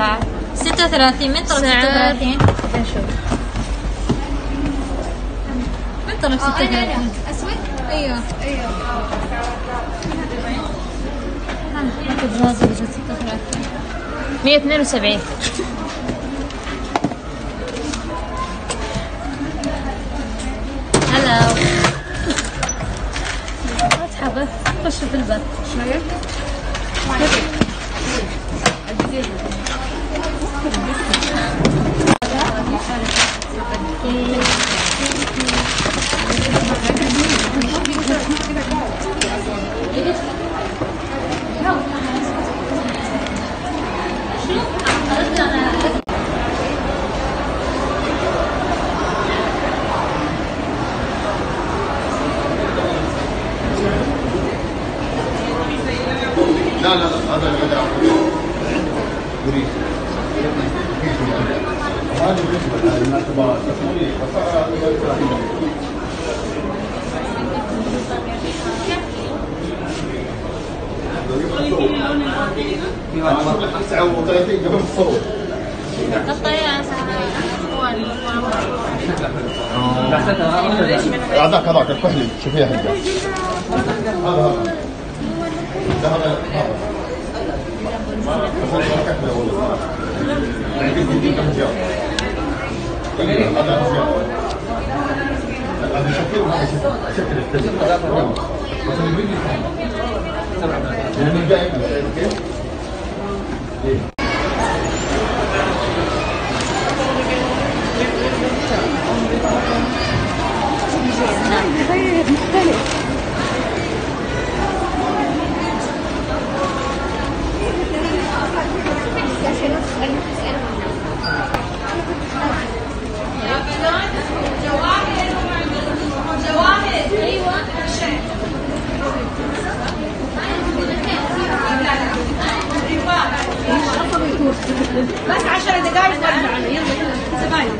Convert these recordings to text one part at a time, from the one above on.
سعر؟ 36 من طلب 36 نشوف من طلب 36 اسود أيوه. أيوه ركب جهاز بجد 36 172 هلا فاتحة بس خش بالبث شايف؟ هذاك هذاك الكحلي شوفيها هذا هذا لا هذا هذا بس بس اللي بيجي يعني من جاي كيف؟ بس 10 دقائق وارجع أنا يلا يلا زباين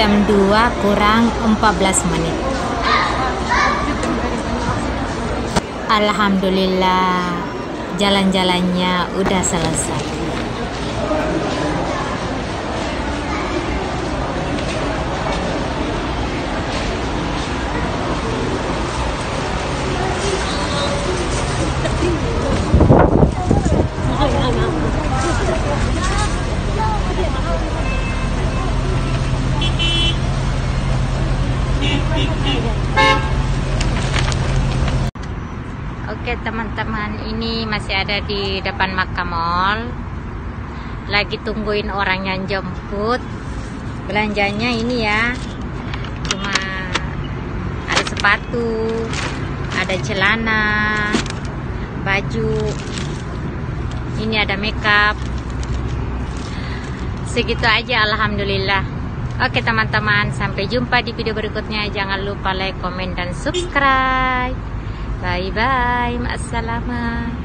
jam 2 kurang 14 menit. Alhamdulillah jalan-jalannya udah selesai Oke teman-teman ini masih ada di depan Makkah Mall. Lagi tungguin orang yang jemput. Belanjanya ini ya cuma ada sepatu ada celana baju ini ada makeup. Segitu aja Alhamdulillah. Oke teman-teman sampai jumpa di video berikutnya. Jangan lupa like, komen, dan subscribe Bye bye. Assalamualaikum.